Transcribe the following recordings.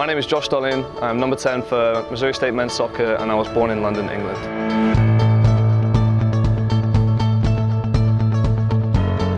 My name is Josh Dolling. I'm number 10 for Missouri State men's soccer and I was born in London, England.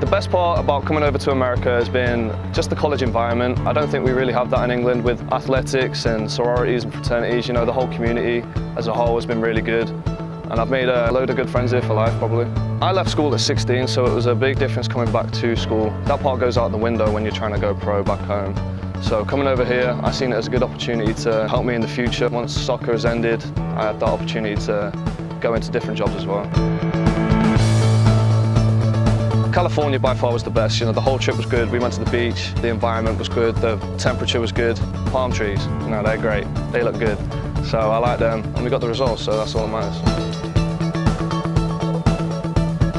The best part about coming over to America has been just the college environment. I don't think we really have that in England with athletics and sororities and fraternities. You know, the whole community as a whole has been really good. And I've made a load of good friends here for life, probably. I left school at 16, so it was a big difference coming back to school. That part goes out the window when you're trying to go pro back home. So coming over here, I've seen it as a good opportunity to help me in the future. Once soccer has ended, I have that opportunity to go into different jobs as well. California by far was the best. You know, the whole trip was good. We went to the beach. The environment was good. The temperature was good. Palm trees, you know, they're great. They look good. So I like them, and we got the results. So that's all that matters.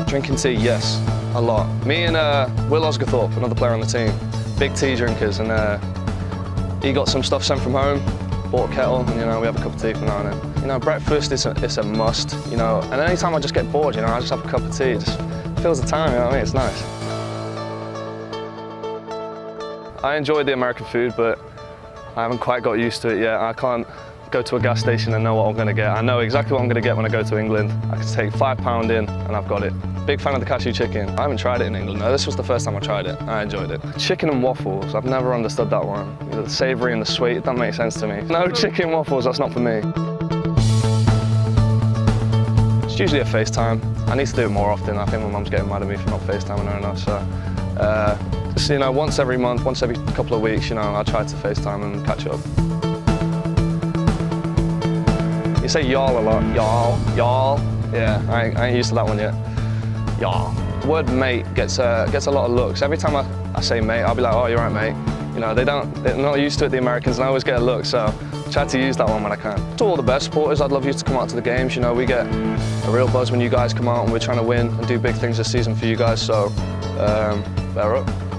Drinking tea, yes, a lot. Me and uh, Will Osgathorpe, another player on the team, big tea drinkers, and uh, he got some stuff sent from home, bought a kettle, and you know, we have a cup of tea from now and. You know, breakfast is a, it's a must, you know, and anytime I just get bored, you know, I just have a cup of tea, it just fills the time, you know what I mean? It's nice. I enjoy the American food, but I haven't quite got used to it yet. I can't go to a gas station and know what I'm going to get. I know exactly what I'm going to get when I go to England. I can take five pound in and I've got it. Big fan of the cashew chicken. I haven't tried it in England. No, this was the first time I tried it. I enjoyed it. Chicken and waffles. I've never understood that one. The savoury and the sweet, that doesn't sense to me. No chicken waffles, that's not for me. It's usually a FaceTime. I need to do it more often. I think my mum's getting mad at me for not FaceTiming her enough. So, uh, just, you know, once every month, once every couple of weeks, you know, I try to FaceTime and catch up. You say y'all a lot. Y'all, y'all. Yeah, I ain't, I ain't used to that one yet. Y'all. The word mate gets, uh, gets a lot of looks. Every time I, I say mate, I'll be like, oh, you're right, mate. You know, they don't, they're not used to it, the Americans, and I always get a look, so I try to use that one when I can. To all the best supporters, I'd love you to come out to the games. You know, we get a real buzz when you guys come out and we're trying to win and do big things this season for you guys, so um, bear up.